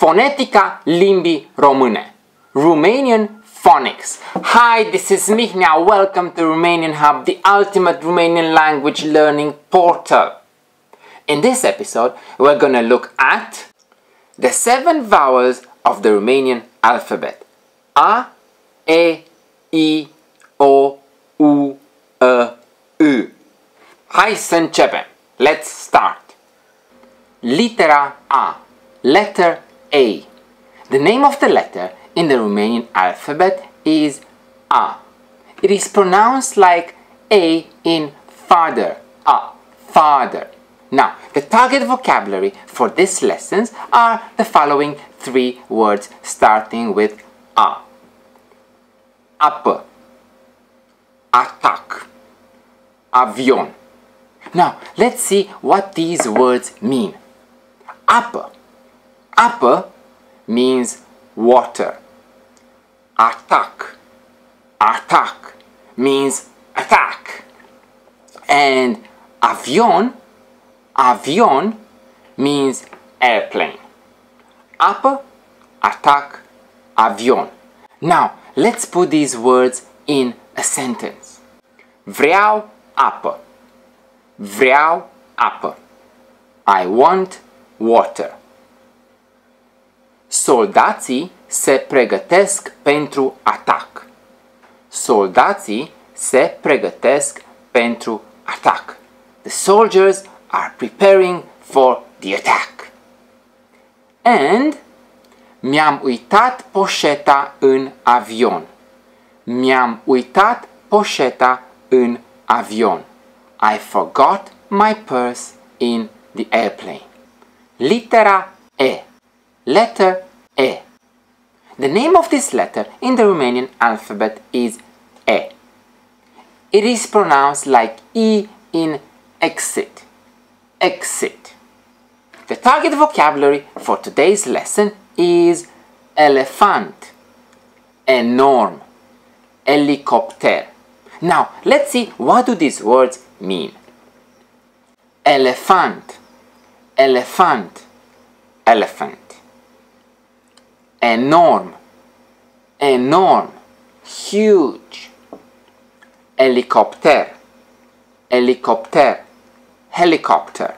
Fonetica limbii române. Romanian phonics. Hi, this is Mihnea. Welcome to Romanian Hub, the ultimate Romanian language learning portal. In this episode, we're gonna look at the seven vowels of the Romanian alphabet. A, E, I, O, U, E, U. Hai să începem. Let's start. Litera A. Letter A. The name of the letter in the Romanian alphabet is A. It is pronounced like A in father. A. Father. Now, the target vocabulary for this lessons are the following three words starting with A. Apă. Atac. Avion. Now, let's see what these words mean. Apă. Apă means water. Atac. Atac means attack. And avion, avion means airplane. Apă, atac, avion. Now, let's put these words in a sentence. Vreau apă. Vreau apă. I want water. Soldații se pregătesc pentru atac. Soldații se pregătesc pentru atac. The soldiers are preparing for the attack. And mi-am uitat poșeta în avion. Mi-am uitat poșeta în avion. I forgot my purse in the airplane. Litera E. Letter E. The name of this letter in the Romanian alphabet is E. It is pronounced like E in exit. Exit. The target vocabulary for today's lesson is elefant, enorm, elicopter. Now, let's see what do these words mean. Elephant, elephant, elephant. Enorm, enorm, huge. Helicopter, helicopter, helicopter.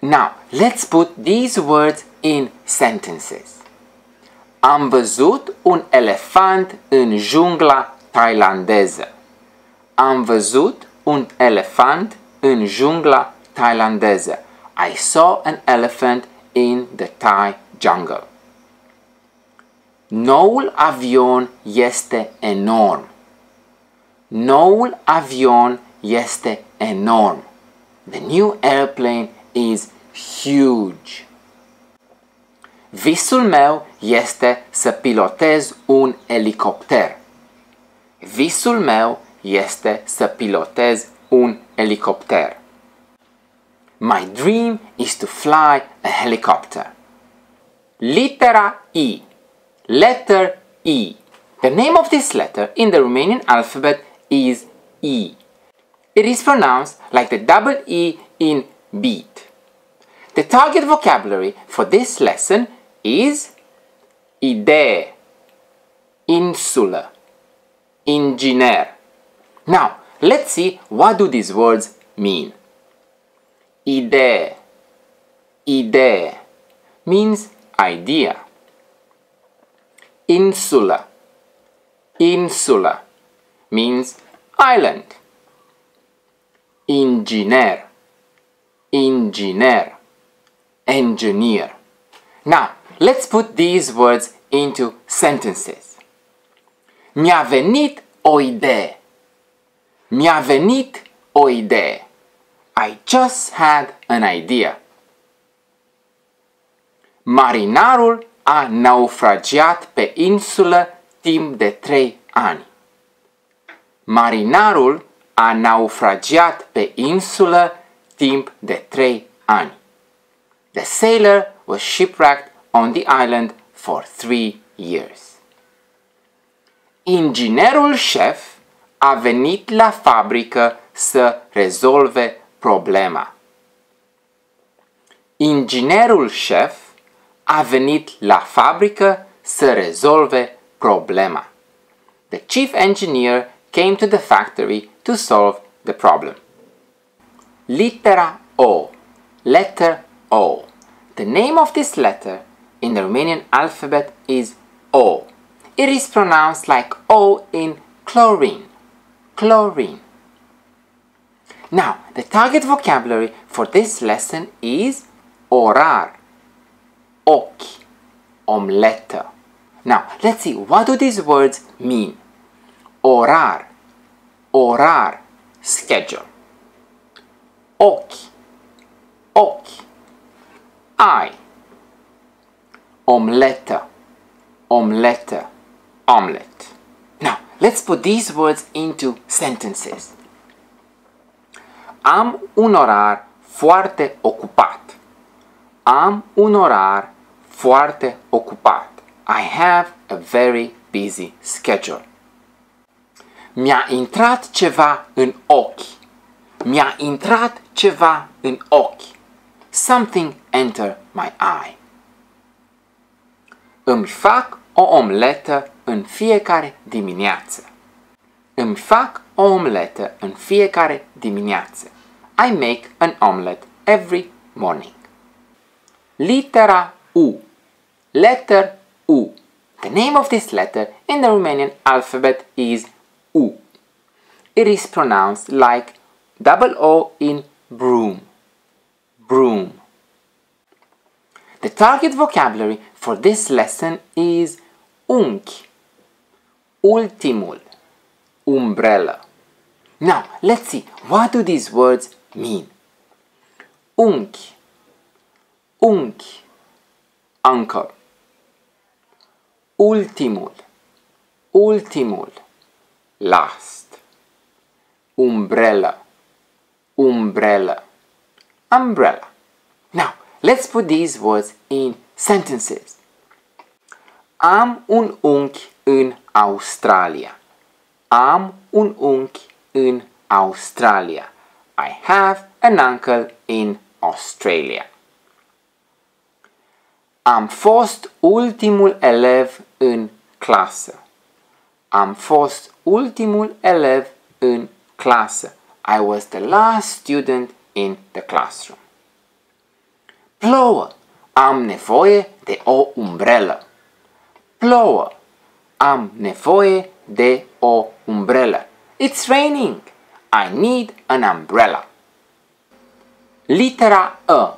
Now, let's put these words in sentences. Am văzut un elefant în jungla tailandeză. Am văzut un elefant în jungla tailandeză. I saw an elephant in the Thai jungle. Noul avion este enorm. Noul avion este enorm. The new airplane is huge. Visul meu este să pilotez un elicopter. Visul meu este să pilotez un elicopter. My dream is to fly a helicopter. Litera E. Letter E. The name of this letter in the Romanian alphabet is E. It is pronounced like the double E in beat. The target vocabulary for this lesson is idee, insulă, inginer. Now, let's see what do these words mean. Idee, idee means idea. Insula, insula means island. Inginer, inginer, engineer. Now, let's put these words into sentences. Mi-a venit o idee. Mi-a venit o idee. I just had an idea. Marinarul a naufragiat pe insulă timp de trei ani. Marinarul a naufragiat pe insulă timp de trei ani. The sailor was shipwrecked on the island for three years. Inginerul șef a venit la fabrică să rezolve problema. Inginerul șef a venit la fabrică să rezolve problema. The chief engineer came to the factory to solve the problem. Litera O. Letter O. The name of this letter in the Romanian alphabet is O. It is pronounced like O in chlorine. Chlorine. Now, the target vocabulary for this lesson is orar, ochi, omletă. Now, let's see, what do these words mean? Orar, orar, schedule. Ochi, ochi, eye. Omletă, omletă, omelette. Now, let's put these words into sentences. Am un orar foarte ocupat. Am un orar foarte ocupat. I have a very busy schedule. Mi-a intrat ceva în ochi. Mi-a intrat ceva în ochi. Something enter my eye. Îmi fac o omletă în fiecare dimineață. Îmi fac o omletă în fiecare dimineață. I make an omelette every morning. Litera U. Letter U. The name of this letter in the Romanian alphabet is U. It is pronounced like double O in broom. Broom. The target vocabulary for this lesson is unchi, ultimul, umbrelă. Now, let's see, what do these words mean? Unchi, unchi, uncle. Ultimul, ultimul, last. Umbrella, umbrella, umbrella. Now, let's put these words in sentences. Am un unchi în Australia. Am un unchi în Australia. I have an uncle in Australia. Am fost ultimul elev în clasă. Am fost ultimul elev în clasă. I was the last student in the classroom. Plouă. Am nevoie de o umbrelă. Plouă. Am nevoie de o umbrelă. It's raining. I need an umbrella. Litera E.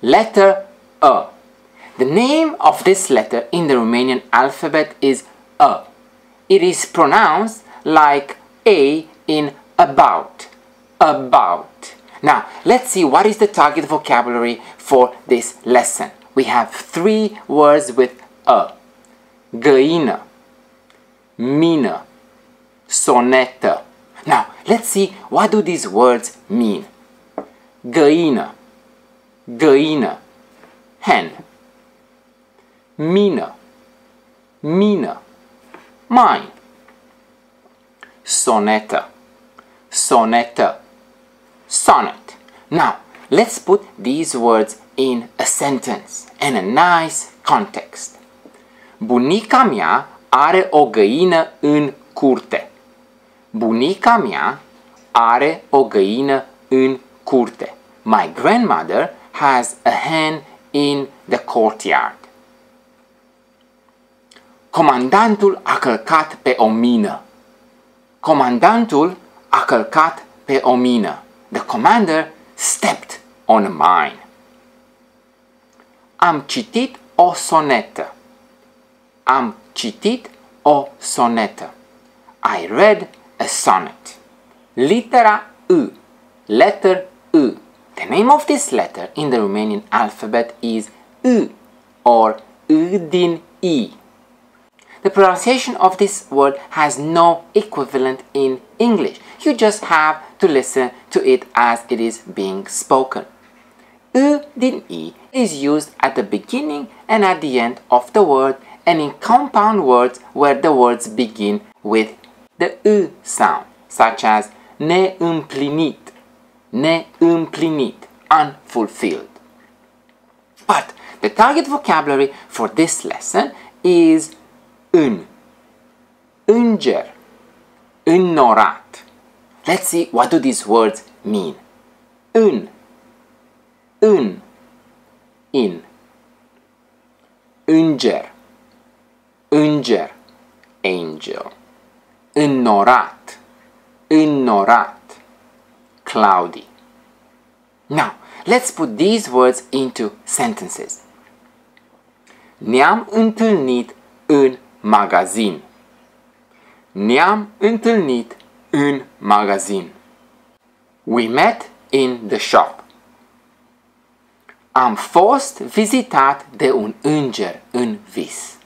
Letter E. The name of this letter in the Romanian alphabet is A. It is pronounced like A in about. About. Now, let's see what is the target vocabulary for this lesson. We have three words with A. Găină, mină, sonetă. Now, let's see what do these words mean. Găină, găină, hen. Mină, mină, mine. Sonetă, sonetă, sonnet. Now, let's put these words in a sentence in a nice context. Bunica mea are o găină în curte. Bunica mea are o găină în curte. My grandmother has a hen in the courtyard. Comandantul a călcat pe o mină. Comandantul a călcat pe o mină. The commander stepped on a mine. Am citit o sonetă. Am citit o sonetă. I read a sonnet. Litera U. Letter U. The name of this letter in the Romanian alphabet is U or U din I. The pronunciation of this word has no equivalent in English. You just have to listen to it as it is being spoken. U din I is used at the beginning and at the end of the word and in compound words where the words begin with the U sound, such as neîmplinit, neîmplinit, unfulfilled. But The target vocabulary for this lesson is în, înger, înnorat. Let's see what do these words mean. În, în, in. Înger, înger, angel. Înnorat, înnorat, cloudy. Now, let's put these words into sentences. Ne-am întâlnit în magazin. Ne-am întâlnit în magazin. We met in the shop. Am fost vizitat de un înger în vis.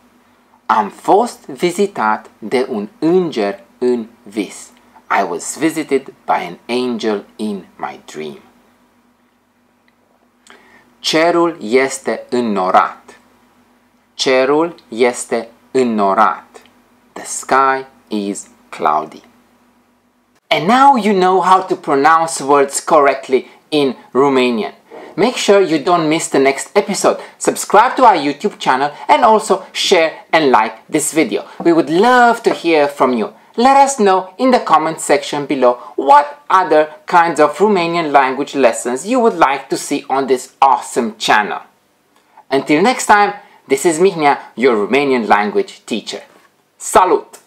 Am fost vizitat de un înger în vis. I was visited by an angel in my dream. Cerul este înnorat. Cerul este înnorat. The sky is cloudy. And now you know how to pronounce words correctly in Romanian. Make sure you don't miss the next episode. Subscribe to our YouTube channel and also share and like this video. We would love to hear from you. Let us know in the comment section below what other kinds of Romanian language lessons you would like to see on this awesome channel. Until next time, this is Mihnea, your Romanian language teacher. Salut!